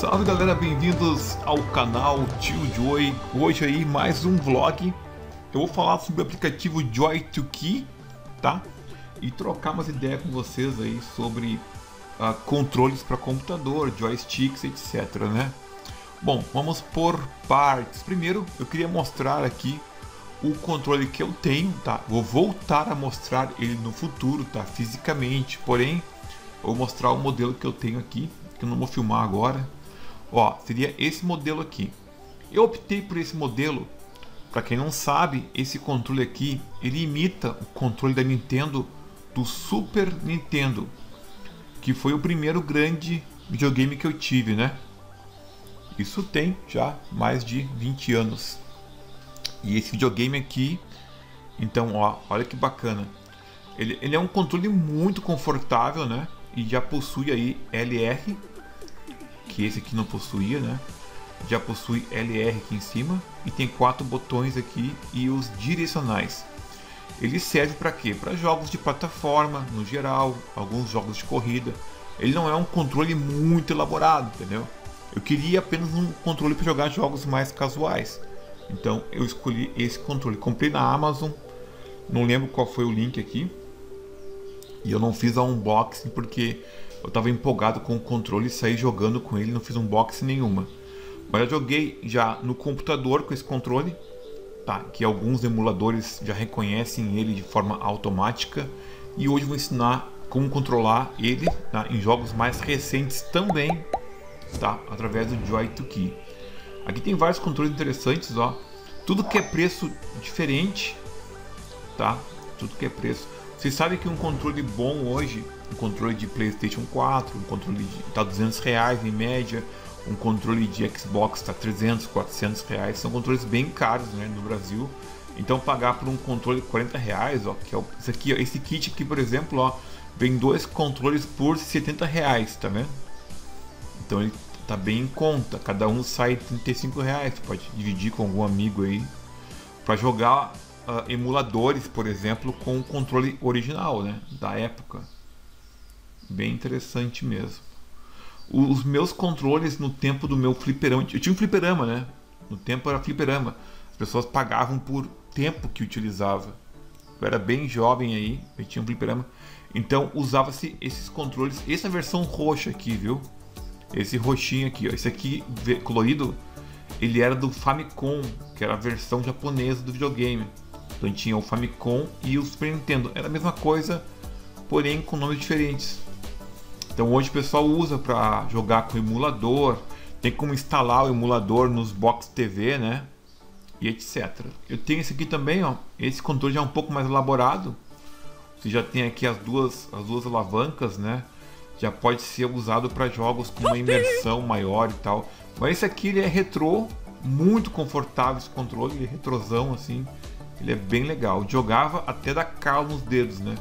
Salve galera, bem-vindos ao canal Tio Joy. Hoje aí mais um vlog. Eu vou falar sobre o aplicativo Joy to Key, tá? E trocar umas ideias com vocês aí sobre uh, controles para computador, joysticks, etc, né? Bom, vamos por partes. Primeiro, eu queria mostrar aqui o controle que eu tenho, tá? Vou voltar a mostrar ele no futuro, tá? Fisicamente, porém, vou mostrar o modelo que eu tenho aqui, que eu não vou filmar agora Ó, seria esse modelo aqui. Eu optei por esse modelo, para quem não sabe, esse controle aqui, ele imita o controle da Nintendo do Super Nintendo, que foi o primeiro grande videogame que eu tive, né? Isso tem já mais de 20 anos. E esse videogame aqui, então, ó, olha que bacana. Ele, ele é um controle muito confortável, né? E já possui aí LR que esse aqui não possuía, né? Já possui LR aqui em cima e tem quatro botões aqui e os direcionais. Ele serve para quê? Para jogos de plataforma, no geral, alguns jogos de corrida. Ele não é um controle muito elaborado, entendeu? Eu queria apenas um controle para jogar jogos mais casuais. Então eu escolhi esse controle. Comprei na Amazon, não lembro qual foi o link aqui. E eu não fiz a unboxing porque eu estava empolgado com o controle e saí jogando com ele, não fiz unboxing nenhuma. Mas eu joguei já no computador com esse controle, tá? Que alguns emuladores já reconhecem ele de forma automática. E hoje vou ensinar como controlar ele tá? em jogos mais recentes também, tá? Através do Joy 2 Key. Aqui tem vários controles interessantes, ó. Tudo que é preço diferente, tá? Tudo que é preço. Vocês sabem que um controle bom hoje um controle de PlayStation 4, um controle de tá 200 reais em média, um controle de Xbox está 300, 400 reais, são controles bem caros né, no Brasil. Então pagar por um controle 40 reais, ó, que é esse aqui, ó, esse kit aqui, por exemplo, ó, vem dois controles por 70 reais, tá vendo? Então ele tá bem em conta, cada um sai 35 reais, pode dividir com algum amigo aí para jogar uh, emuladores, por exemplo, com o controle original, né, da época. Bem interessante mesmo. Os meus controles no tempo do meu fliperama. Eu tinha um fliperama, né? No tempo era fliperama. As pessoas pagavam por tempo que utilizava. Eu era bem jovem aí, eu tinha um fliperama. Então usava-se esses controles. Essa versão roxa aqui, viu? Esse roxinho aqui, ó. Esse aqui colorido, ele era do Famicom, que era a versão japonesa do videogame. Então tinha o Famicom e o Super Nintendo. Era a mesma coisa, porém com nomes diferentes. Então hoje o pessoal usa para jogar com emulador, tem como instalar o emulador nos box TV, né? E etc. Eu tenho esse aqui também, ó. Esse controle já é um pouco mais elaborado. Você já tem aqui as duas, as duas alavancas, né? Já pode ser usado para jogos com uma imersão maior e tal. Mas esse aqui ele é retrô, muito confortável esse controle, ele é retrosão assim. Ele é bem legal. Jogava até dar calo nos dedos, né?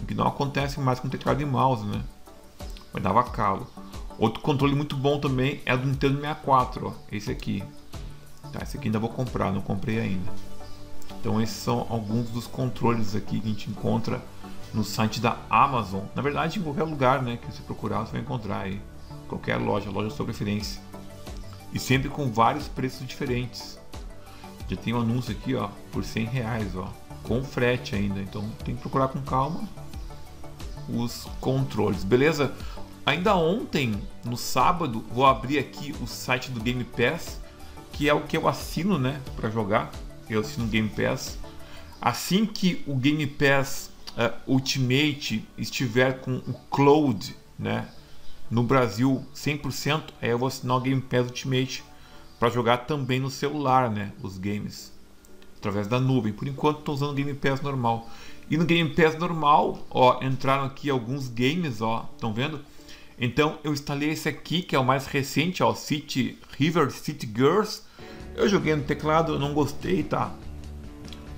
O que não acontece mais com teclado e mouse, né? Mas dava calo. Outro controle muito bom também é do Nintendo 64, ó, esse aqui. Tá, esse aqui ainda vou comprar, não comprei ainda. Então esses são alguns dos controles aqui que a gente encontra no site da Amazon. Na verdade, em qualquer lugar, né, que você procurar, você vai encontrar aí. Qualquer loja, loja de sua preferência. E sempre com vários preços diferentes. Já tem um anúncio aqui, ó, por 100 reais, ó, com frete ainda. Então tem que procurar com calma os controles, beleza? Ainda ontem, no sábado, vou abrir aqui o site do Game Pass, que é o que eu assino, né, para jogar. Eu assino o Game Pass. Assim que o Game Pass uh, Ultimate estiver com o Cloud, né, no Brasil 100%, aí eu vou assinar o Game Pass Ultimate para jogar também no celular, né, os games através da nuvem. Por enquanto estou usando o Game Pass normal. E no Game Pass normal, ó, entraram aqui alguns games, ó, estão vendo? Então eu instalei esse aqui, que é o mais recente, ó, City River City Girls. Eu joguei no teclado, não gostei, tá?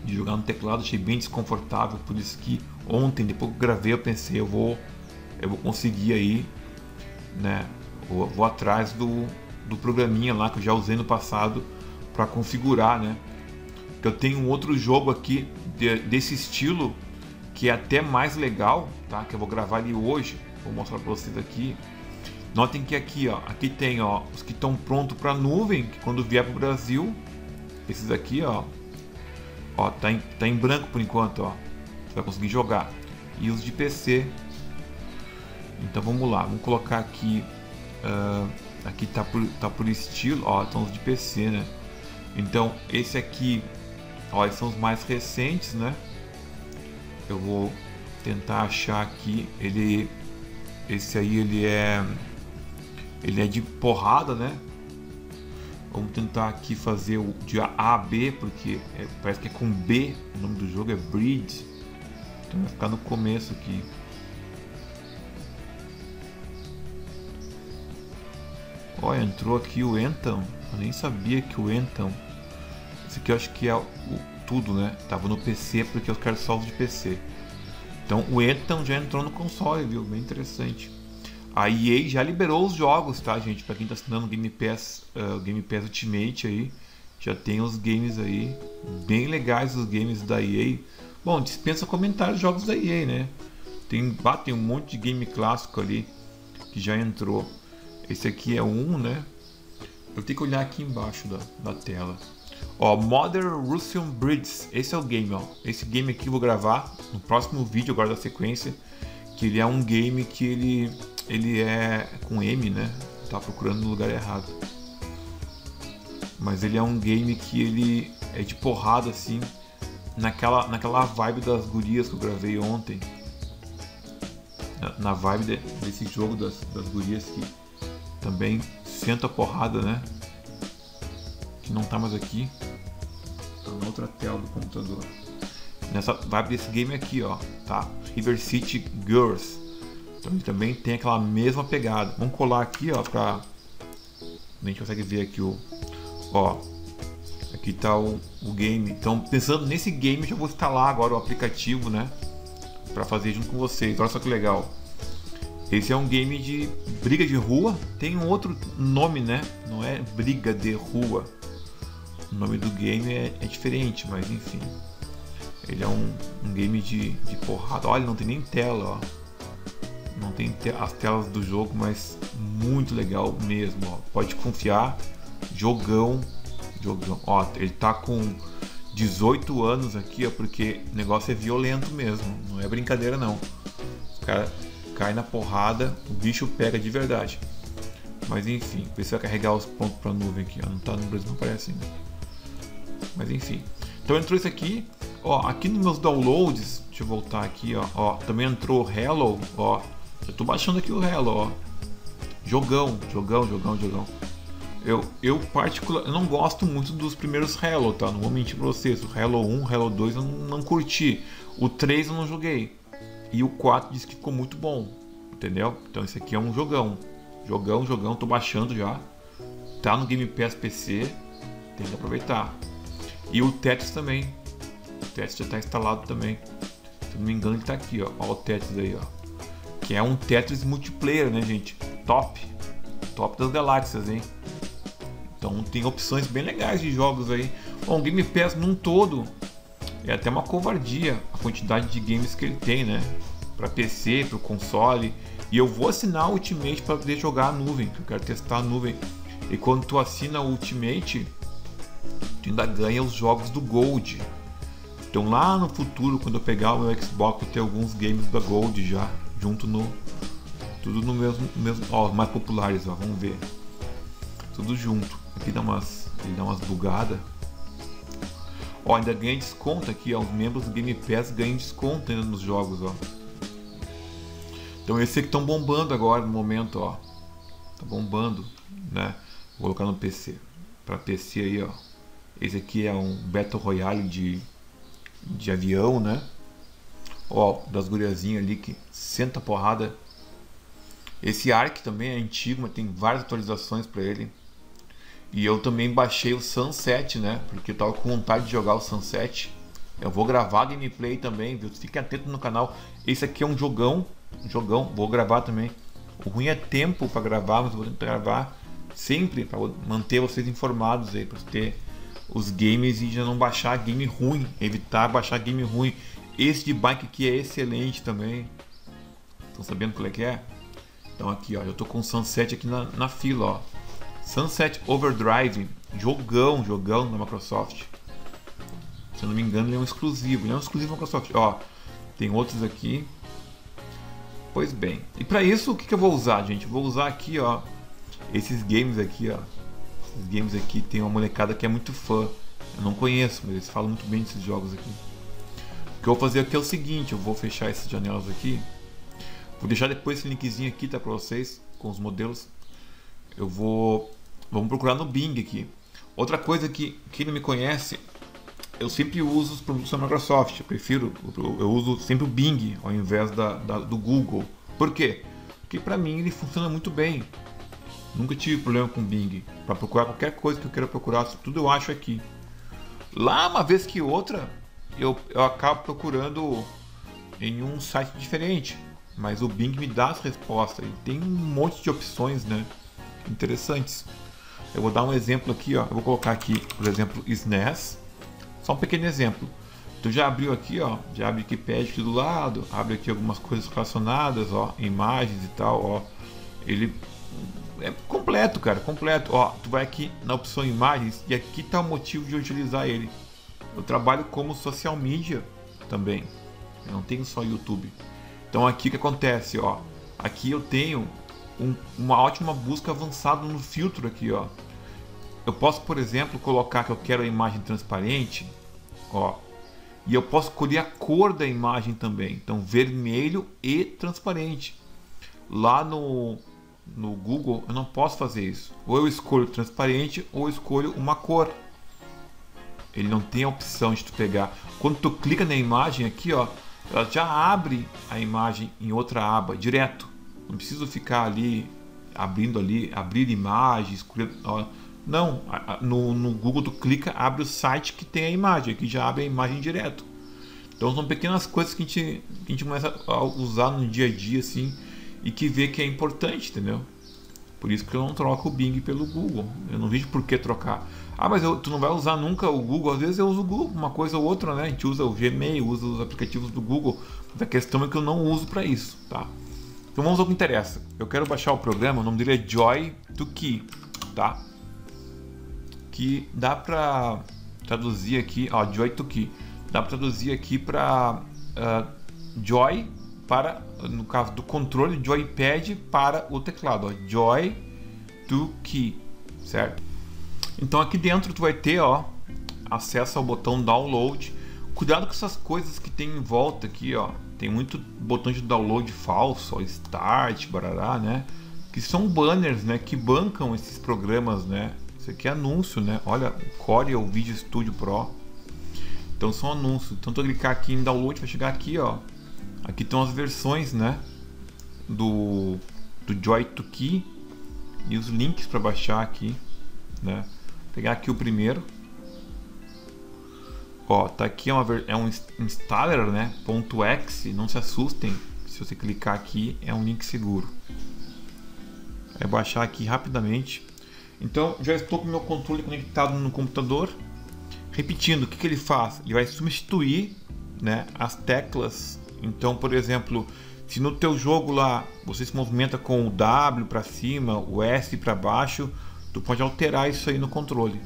De jogar no teclado, achei bem desconfortável, por isso que ontem, depois que gravei, eu pensei, eu vou, eu vou conseguir aí, né? Vou, vou atrás do, do programinha lá que eu já usei no passado para configurar, né? Eu tenho um outro jogo aqui de, desse estilo que é até mais legal, tá? Que eu vou gravar ali hoje Vou mostrar para vocês aqui. Notem que aqui, ó, aqui tem, ó, os que estão prontos para nuvem, que quando vier para o Brasil, esses aqui, ó, ó, tá em, tá em branco por enquanto, ó, você vai conseguir jogar. E os de PC. Então vamos lá, vamos colocar aqui, uh, aqui tá por, tá por estilo, ó, estão os de PC, né? Então esse aqui, ó, esses são os mais recentes, né? Eu vou tentar achar aqui, ele, esse aí ele é ele é de porrada, né? Vamos tentar aqui fazer o de A a B, porque é, parece que é com B. O nome do jogo é Breed. Então vai ficar no começo aqui. Ó, entrou aqui o Anthem. Eu nem sabia que o Anthem. Esse aqui eu acho que é o, tudo, né? Tava no PC porque eu quero os de PC. Então o Anthem já entrou no console, viu? Bem interessante. A EA já liberou os jogos, tá, gente? Para quem tá assinando o Game Pass, uh, Game Pass Ultimate aí, já tem os games aí, bem legais os games da EA. Bom, dispensa comentários jogos da EA, né? Tem, ah, tem um monte de game clássico ali que já entrou. Esse aqui é um, né? Eu tenho que olhar aqui embaixo da, da tela. Ó, Modern Russian Bridges. Esse é o game, ó. Esse game aqui eu vou gravar no próximo vídeo agora da sequência. Que ele é um game que ele ele é com M, né? Tá procurando no lugar errado. Mas ele é um game que ele é de porrada assim, naquela, naquela vibe das gurias que eu gravei ontem. Na, vibe de, desse jogo das, das gurias que também senta porrada, né? Não tá mais aqui. Tá na outra tela do computador. Nessa vibe desse game aqui, ó, tá? River City Girls. Então ele também tem aquela mesma pegada. Vamos colar aqui, ó, pra... A gente consegue ver aqui o... Ó, aqui tá o, o game. Então, pensando nesse game, já vou instalar agora o aplicativo, né? Pra fazer junto com vocês. Olha só que legal. Esse é um game de briga de rua. Tem um outro nome, né? Não é briga de rua. O nome do game é, é diferente, mas enfim. Ele é um, um game de, de porrada. Olha, não tem nem tela, ó não tem as telas do jogo, mas muito legal mesmo. Ó. Pode confiar, jogão, jogão. Ó, ele tá com 18 anos aqui, ó, porque o negócio é violento mesmo, não é brincadeira não. O cara cai na porrada, o bicho pega de verdade. Mas enfim, precisa carregar os pontos para nuvem aqui, ó. não tá no Brasil, não aparece ainda. Mas enfim. Então entrou isso aqui, ó, aqui nos meus downloads, deixa eu voltar aqui, ó, ó também entrou Hello, ó, eu tô baixando aqui o Hello, ó. Jogão, jogão, jogão, jogão. Eu, eu particular, eu não gosto muito dos primeiros Hello, tá? Não vou mentir pra vocês. O Hello 1, Hello 2 eu não, não curti. O 3 eu não joguei. E o 4 disse que ficou muito bom. Entendeu? Então esse aqui é um jogão. Jogão, jogão, tô baixando já. Tá no Game Pass PC. Tem que aproveitar. E o Tetris também. O Tetris já tá instalado também. Se não me engano, ele tá aqui, ó. Olha o Tetris aí, ó que é um Tetris multiplayer, né, gente? Top, top das galáxias, hein? Então tem opções bem legais de jogos aí. Bom, o Game Pass num todo é até uma covardia a quantidade de games que ele tem, né? Para PC, para console. E eu vou assinar o Ultimate para poder jogar a nuvem, que eu quero testar a nuvem. E quando tu assina o Ultimate, tu ainda ganha os jogos do Gold. Então lá no futuro, quando eu pegar o meu Xbox, eu ter alguns games da Gold já junto no tudo no mesmo mesmo ó mais populares ó vamos ver. Tudo junto. Aqui dá umas ele dá umas bugadas. Ó ainda ganha desconto aqui ó os membros do Game Pass ganham desconto ainda nos jogos ó. Então esse aqui estão bombando agora no momento ó. Tá bombando né? Vou colocar no PC para PC aí ó esse aqui é um Battle Royale de de avião né Ó, das guriazinhas ali que senta porrada. Esse Ark também é antigo, mas tem várias atualizações para ele. E eu também baixei o Sunset, né? Porque eu tava com vontade de jogar o Sunset. Eu vou gravar gameplay também, viu? Fique atento no canal. Esse aqui é um jogão, jogão, vou gravar também. O ruim é tempo para gravar, mas eu vou tentar gravar sempre para manter vocês informados aí, para ter os games e já não baixar game ruim, evitar baixar game ruim. Esse de bike aqui é excelente também. Estão sabendo qual é que é? Então aqui, ó, eu tô com Sunset aqui na, na fila, ó. Sunset Overdrive, jogão, jogão da Microsoft. Se eu não me engano, ele é um exclusivo, ele é um exclusivo da Microsoft. Ó, tem outros aqui. Pois bem, e para isso o que, que eu vou usar, gente? Eu vou usar aqui, ó, esses games aqui, ó. Esses games aqui tem uma molecada que é muito fã. Eu não conheço, mas eles falam muito bem desses jogos aqui. O que eu vou fazer aqui é o seguinte, eu vou fechar essas janelas aqui. Vou deixar depois esse linkzinho aqui, tá, para vocês, com os modelos. Eu vou... Vamos procurar no Bing aqui. Outra coisa que quem não me conhece, eu sempre uso os produtos da Microsoft. Eu prefiro, eu uso sempre o Bing ao invés da, da do Google. Por quê? Porque para mim ele funciona muito bem. Nunca tive problema com Bing. Para procurar qualquer coisa que eu queira procurar, tudo eu acho aqui. Lá, uma vez que outra, eu, eu acabo procurando em um site diferente. Mas o Bing me dá as respostas. E tem um monte de opções, né? Interessantes. Eu vou dar um exemplo aqui, ó. Eu vou colocar aqui, por exemplo, SNES. Só um pequeno exemplo. Tu já abriu aqui, ó, já abre Wikipedia aqui do lado, abre aqui algumas coisas relacionadas, ó, imagens e tal, ó. Ele é completo, cara, completo. Ó, tu vai aqui na opção imagens e aqui tá o motivo de utilizar ele. Eu trabalho como social media também. Eu não tenho só YouTube. Então aqui o que acontece, ó. Aqui eu tenho um, uma ótima busca avançada no filtro aqui, ó. Eu posso, por exemplo, colocar que eu quero a imagem transparente, ó. E eu posso escolher a cor da imagem também. Então vermelho e transparente. Lá no no Google eu não posso fazer isso. Ou eu escolho transparente ou eu escolho uma cor. Ele não tem a opção de tu pegar. Quando tu clica na imagem aqui, ó, ela já abre a imagem em outra aba direto. Não preciso ficar ali abrindo ali, abrir imagem, escolher. Ó. Não, no, no Google tu clica, abre o site que tem a imagem, aqui já abre a imagem direto. Então são pequenas coisas que a gente, que a gente começa a usar no dia a dia assim e que vê que é importante, entendeu? Por isso que eu não troco o Bing pelo Google. Eu não vejo por que trocar. Ah, mas eu, tu não vai usar nunca o Google. Às vezes eu uso o Google, uma coisa ou outra, né? A gente usa o Gmail, usa os aplicativos do Google. Mas a questão é que eu não uso para isso, tá? Então vamos ao que interessa. Eu quero baixar o programa, o nome dele é Joy to Key, tá? Que dá para traduzir aqui, ó, Joy to Key. Dá para traduzir aqui para uh, Joy para, no caso do controle joypad para o teclado, ó, joy to key, certo? Então aqui dentro tu vai ter, ó, acesso ao botão download. Cuidado com essas coisas que tem em volta aqui, ó. Tem muito botão de download falso, ó, start, barará, né? Que são banners, né, que bancam esses programas, né? Isso aqui é anúncio, né? Olha, o Core ou Video Studio Pro. Então são anúncios. Então tu clicar aqui em download vai chegar aqui, ó, Aqui estão as versões, né? Do, do Joy to Key e os links para baixar aqui, né? Vou pegar aqui o primeiro. Ó, tá aqui é, uma, é um installer, né? .exe, não se assustem. Se você clicar aqui, é um link seguro. É baixar aqui rapidamente. Então, já estou com o meu controle conectado no computador. Repetindo, o que, que ele faz? Ele vai substituir né, as teclas então, por exemplo, se no teu jogo lá você se movimenta com o W para cima, o S para baixo, tu pode alterar isso aí no controle.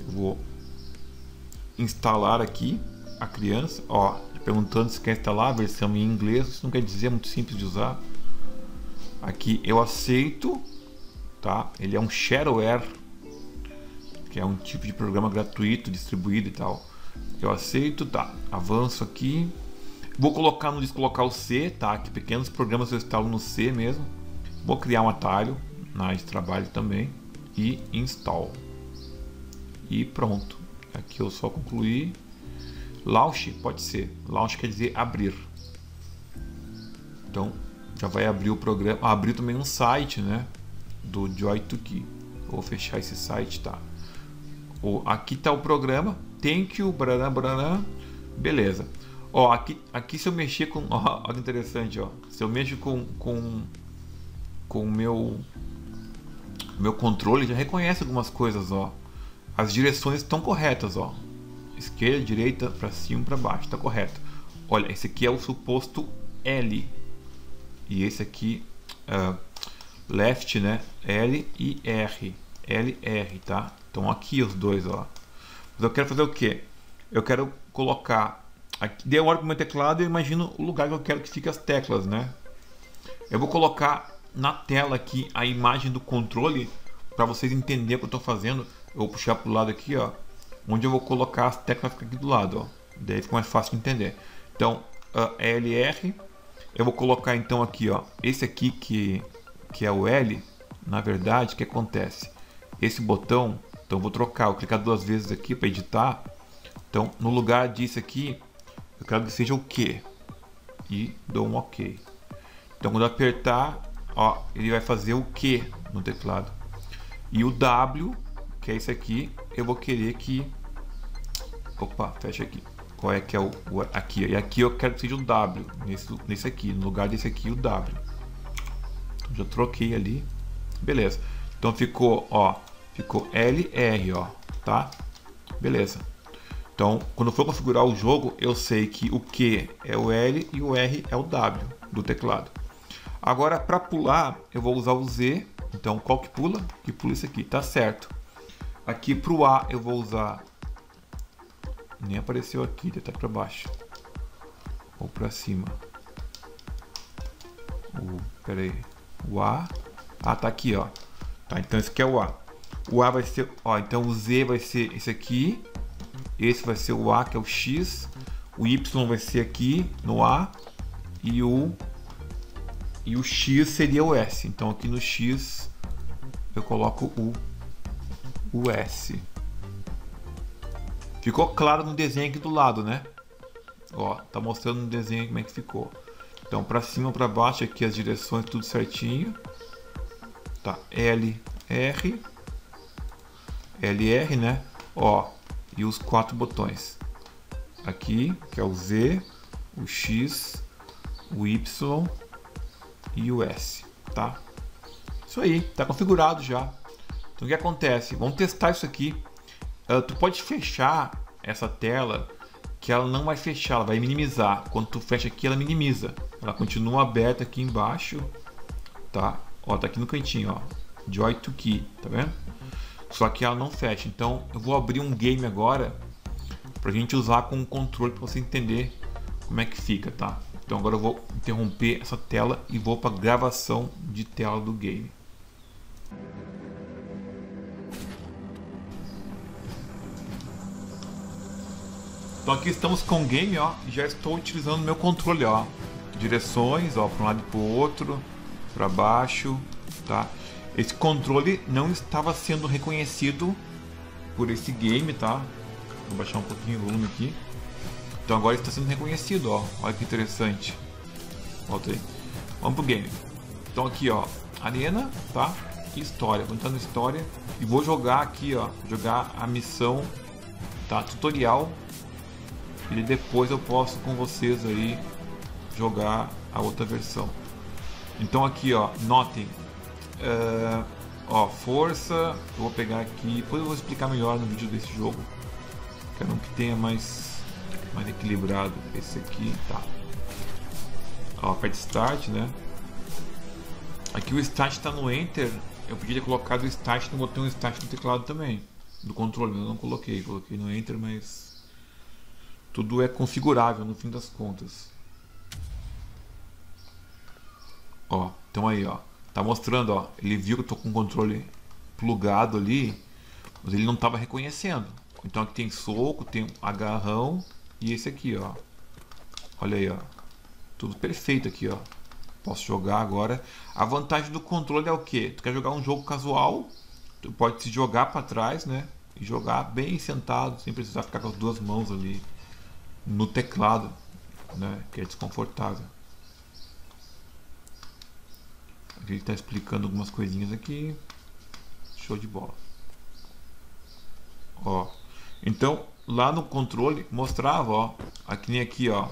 Eu vou instalar aqui a criança, ó, perguntando se quer instalar a versão em inglês, isso não quer dizer, é muito simples de usar. Aqui eu aceito, tá? Ele é um shareware, que é um tipo de programa gratuito, distribuído e tal. Eu aceito, tá? Avanço aqui, Vou colocar no disco local C, tá? Que pequenos programas eu instalo no C mesmo. Vou criar um atalho na área de trabalho também e install. E pronto. Aqui eu só concluir. Launch pode ser. Launch quer dizer abrir. Então já vai abrir o programa. Ah, abriu também um site, né? Do Joy2Key. Vou fechar esse site, tá? O, aqui está o programa. Thank you, braran, braran. Beleza. Ó, aqui, aqui se eu mexer com. Ó, olha interessante, ó. Se eu mexo com com com o meu meu controle já reconhece algumas coisas, ó. As direções estão corretas, ó. Esquerda, direita, para cima, para baixo, está correto. Olha, esse aqui é o suposto L. E esse aqui uh, left, né? L e R. L R, tá? Então aqui os dois, ó. Mas eu quero fazer o quê? Eu quero colocar aqui, dei uma hora pro meu teclado e imagino o lugar que eu quero que fique as teclas, né? Eu vou colocar na tela aqui a imagem do controle para vocês entenderem o que eu estou fazendo. Eu vou puxar para o lado aqui, ó, onde eu vou colocar as teclas aqui do lado, ó. Daí fica mais fácil de entender. Então, LR, eu vou colocar então aqui, ó, esse aqui que que é o L, na verdade, o que acontece? Esse botão, então vou trocar, vou clicar duas vezes aqui para editar. Então, no lugar disso aqui, eu quero que seja o Q e dou um OK. Então, quando apertar, ó, ele vai fazer o Q no teclado. E o W, que é esse aqui, eu vou querer que opa, fecha aqui. Qual é que é o, o aqui? E aqui eu quero que seja o W nesse nesse aqui, no lugar desse aqui o W. Então, já troquei ali. Beleza. Então ficou, ó, ficou LR, ó, tá? Beleza. Então, quando for configurar o jogo, eu sei que o Q é o L e o R é o W do teclado. Agora, para pular, eu vou usar o Z. Então, qual que pula? Que pula isso aqui, tá certo. Aqui para o A, eu vou usar... Nem apareceu aqui, deve estar para baixo. Ou para cima. O, pera aí. O A. Ah, tá aqui, ó. Tá, então esse aqui é o A. O A vai ser, ó, então o Z vai ser esse aqui. Esse vai ser o A, que é o X. O Y vai ser aqui no A. E o e o X seria o S. Então aqui no X eu coloco o, o S. Ficou claro no desenho aqui do lado, né? Ó, tá mostrando no desenho como é que ficou. Então para cima, para baixo aqui as direções tudo certinho. Tá, L, R, L, R, né? Ó, e os quatro botões. Aqui, que é o Z, o X, o Y e o S, tá? Isso aí, tá configurado já. Então o que acontece? Vamos testar isso aqui. Uh, tu pode fechar essa tela que ela não vai fechar, ela vai minimizar. Quando tu fecha aqui, ela minimiza. Ela continua aberta aqui embaixo, tá? Ó, tá aqui no cantinho, ó. Joy to Key, tá vendo? Só que ela não fecha. Então eu vou abrir um game agora pra gente usar com o controle para você entender como é que fica, tá? Então agora eu vou interromper essa tela e vou para gravação de tela do game. Então aqui estamos com o game, ó, já estou utilizando meu controle, ó, direções, ó, para um lado e para o outro, para baixo, tá? Esse controle não estava sendo reconhecido por esse game, tá? Vou baixar um pouquinho o volume aqui. Então agora está sendo reconhecido, ó. Olha que interessante. Volta aí. Vamos pro game. Então aqui, ó, arena, tá? E história. Vou entrar história e vou jogar aqui, ó, jogar a missão, tá? Tutorial. E depois eu posso com vocês aí jogar a outra versão. Então aqui, ó, notem. Uh, ó, força. Eu vou pegar aqui. Depois eu vou explicar melhor no vídeo desse jogo. Quero que tenha mais mais equilibrado esse aqui, tá. Ó, aperte Start, né? Aqui o Start está no Enter. Eu podia ter colocado o Start no botão Start no teclado também. Do controle, eu não coloquei. Coloquei no Enter, mas... Tudo é configurável no fim das contas. Ó, então aí, ó. Tá mostrando, ó. Ele viu que eu tô com o controle plugado ali, mas ele não estava reconhecendo. Então aqui tem soco, tem agarrão e esse aqui, ó. Olha aí, ó. Tudo perfeito aqui, ó. Posso jogar agora. A vantagem do controle é o que? Tu quer jogar um jogo casual, tu pode se jogar para trás, né? E jogar bem sentado, sem precisar ficar com as duas mãos ali no teclado, né? Que é desconfortável. Ele está explicando algumas coisinhas aqui. Show de bola. Ó. Então, lá no controle mostrava, ó, aqui nem aqui, ó.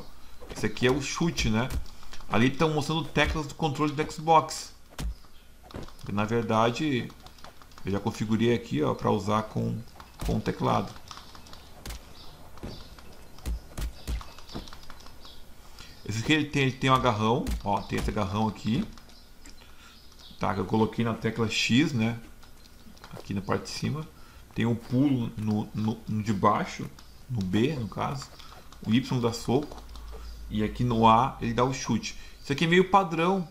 Esse aqui é o chute, né? Ali estão mostrando teclas do controle do Xbox. Na verdade, eu já configurei aqui, ó, para usar com com o teclado. Esse aqui ele tem, ele tem um agarrão, ó, tem esse agarrão aqui. Tá? Eu coloquei na tecla X, né? Aqui na parte de cima. Tem o um pulo no, no, no, de baixo, no B no caso. O Y dá soco. E aqui no A ele dá o chute. Isso aqui é meio padrão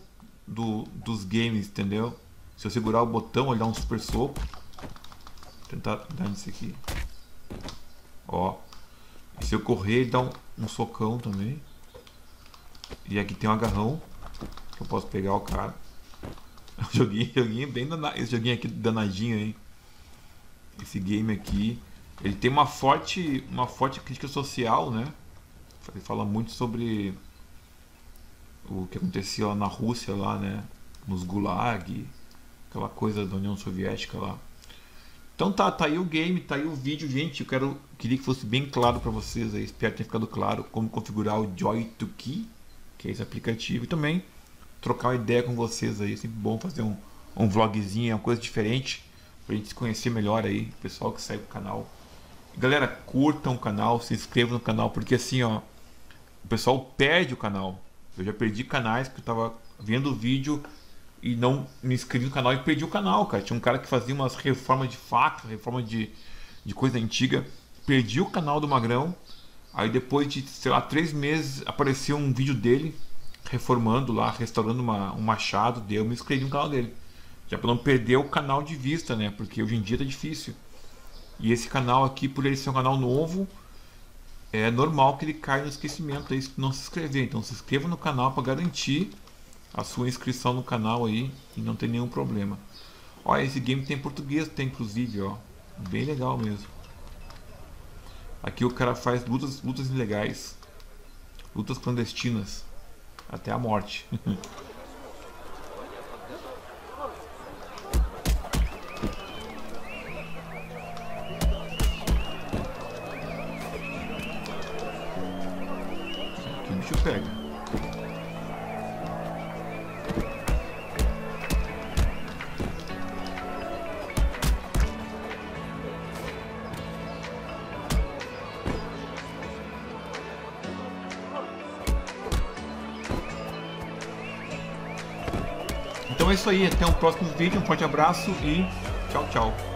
do, dos games, entendeu? Se eu segurar o botão, ele dá um super soco. Vou tentar dar nisso aqui. Ó. E se eu correr, ele dá um, um socão também. E aqui tem um agarrão. Que eu posso pegar o cara. joguinho, joguinho bem danado. Esse joguinho aqui danadinho aí. Esse game aqui. Ele tem uma forte, uma forte crítica social, né? Ele fala muito sobre o que acontecia na Rússia, lá, né? Nos Gulag, aquela coisa da União Soviética lá. Então tá, tá aí o game, tá aí o vídeo, gente. Eu quero, queria que fosse bem claro para vocês aí, espero que tenha ficado claro como configurar o Joy to Key, que é esse aplicativo, e também trocar uma ideia com vocês aí. É sempre bom fazer um, um vlogzinho, é uma coisa diferente, pra gente se conhecer melhor aí, pessoal que segue o canal. Galera, curtam o canal, se inscrevam no canal, porque assim, ó, o pessoal perde o canal. Eu já perdi canais que eu tava vendo o vídeo e não me inscrevi no canal e perdi o canal, cara. Tinha um cara que fazia umas reformas de faca, reforma de, de coisa antiga. Perdi o canal do Magrão. Aí depois de, sei lá, três meses apareceu um vídeo dele reformando lá, restaurando uma, um machado. Deu, me inscrevi no canal dele. Já para não perder o canal de vista, né? Porque hoje em dia tá difícil. E esse canal aqui, por ele ser um canal novo, é normal que ele caia no esquecimento aí se não se inscrever. Então se inscreva no canal para garantir a sua inscrição no canal aí e não tem nenhum problema. Olha, esse game tem português, tem inclusive, ó. Bem legal mesmo. Aqui o cara faz lutas, lutas ilegais. Lutas clandestinas. Até a morte. Então é isso aí, até o próximo vídeo, um forte abraço e tchau, tchau.